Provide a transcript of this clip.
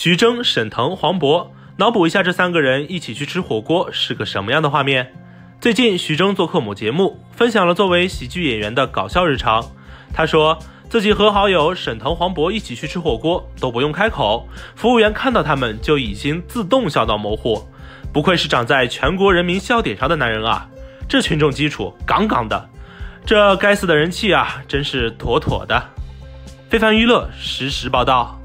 徐峥沈腾黄渤脑补一下这三个人一起去吃火锅是个什么样的画面？最近徐峥做客某节目分享了作为喜剧演员的搞笑日常他说自己和好友沈腾黄渤一起去吃火锅都不用开口服务员看到他们就已经自动笑到模糊不愧是长在全国人民笑点上的男人啊。这群众基础杠杠的。这该死的人气啊真是妥妥的。非凡娱乐实时报道。